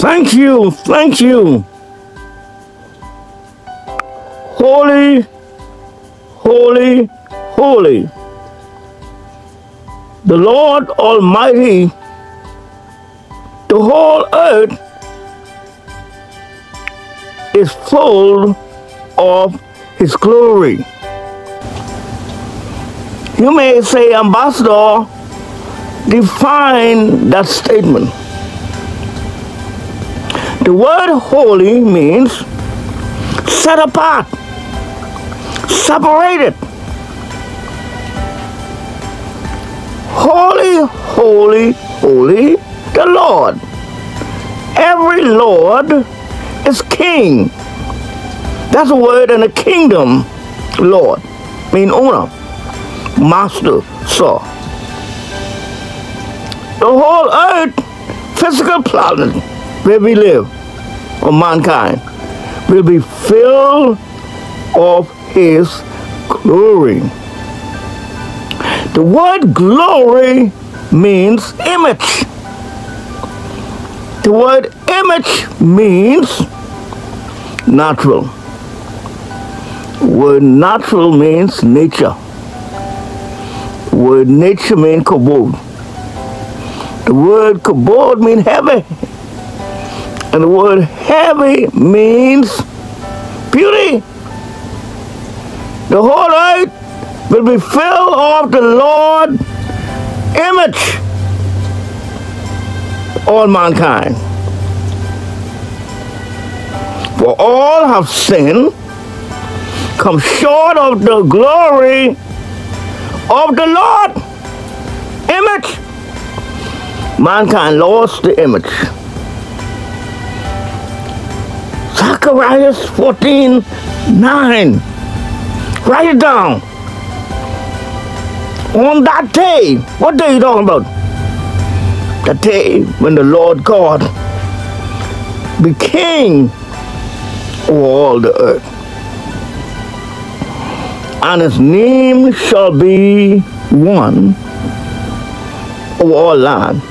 Thank you, thank you. Holy, holy, holy. The Lord Almighty, the whole earth is full of His glory. You may say, Ambassador, define that statement. The word holy means set apart, separated. Holy, holy, holy, the Lord. Every Lord is king. That's a word in the kingdom, Lord, mean owner, master, sir. The whole earth, physical planet where we live, of mankind, will be filled of his glory. The word glory means image. The word image means natural. Word natural means nature. Word nature means kabod. The word kabod means heavy. And the word heavy means beauty. The whole earth will be filled of the Lord image. All mankind. For all have sinned, come short of the glory of the Lord image. Mankind lost the image. Zacharias 14 9. Write it down. On that day, what day you talking about? The day when the Lord God be king over all the earth. And his name shall be one over all land.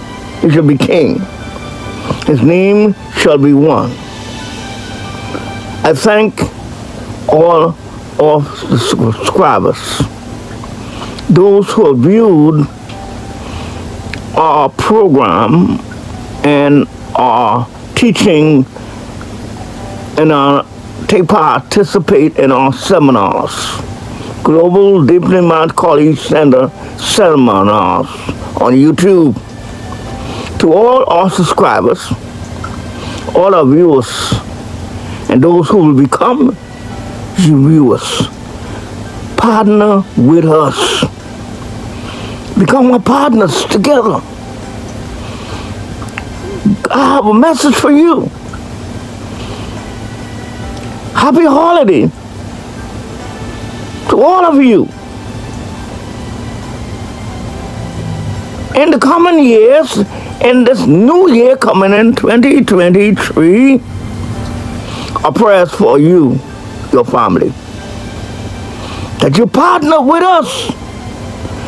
He shall be king. His name shall be one. I thank all of the subscribers, those who have viewed our program and are teaching and are take participate in our seminars. Global Diplomat College Center seminars on YouTube. To all our subscribers, all our viewers, and those who will become viewers, partner with us. Become our partners together. I have a message for you. Happy holiday to all of you. In the coming years, in this new year coming in 2023, our prayers for you, your family, that you partner with us.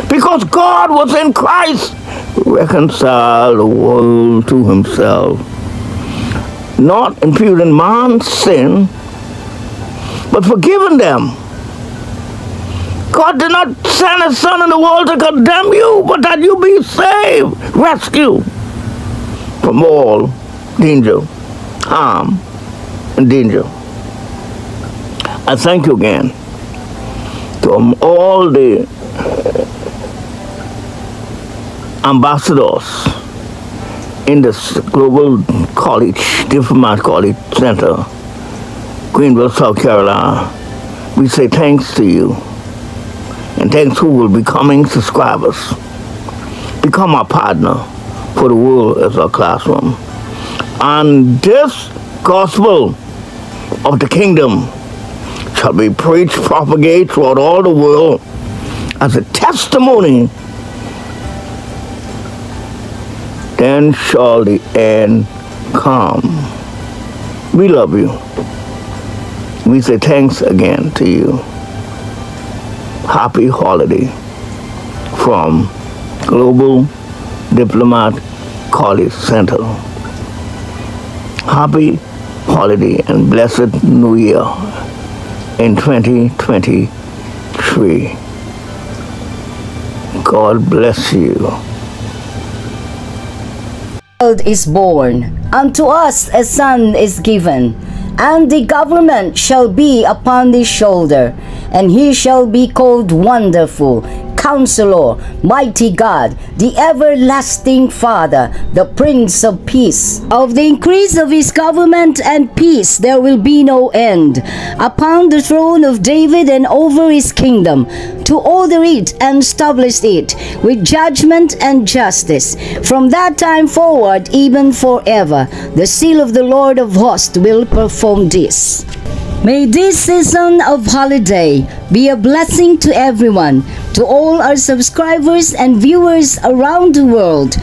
Because God was in Christ reconcile the world to himself, not imputing man's sin, but forgiving them. God did not send his son in the world to condemn you, but that you be saved, rescued from all danger, harm, danger. I thank you again to all the uh, ambassadors in this Global College, Diplomat College Center, Greenville, South Carolina. We say thanks to you. And thanks who will be coming subscribers. Become our partner for the world as our classroom. And this gospel of the kingdom shall be preached, propagated throughout all the world as a testimony then shall the end come. We love you. We say thanks again to you. Happy holiday from Global Diplomat College Center. happy holiday and blessed new year in 2023. God bless you. child is born, unto us a son is given, and the government shall be upon his shoulder, and he shall be called Wonderful, Counselor, Mighty God, the Everlasting Father, the Prince of Peace. Of the increase of his government and peace there will be no end, upon the throne of David and over his kingdom, to order it and establish it with judgment and justice. From that time forward, even forever, the seal of the Lord of hosts will perform this. May this season of holiday be a blessing to everyone, to all our subscribers and viewers around the world.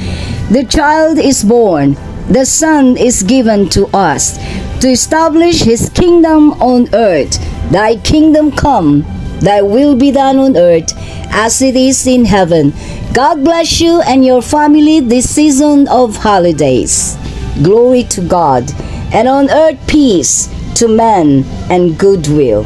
The child is born, the son is given to us to establish his kingdom on earth. Thy kingdom come, thy will be done on earth as it is in heaven. God bless you and your family this season of holidays. Glory to God, and on earth peace to men and goodwill.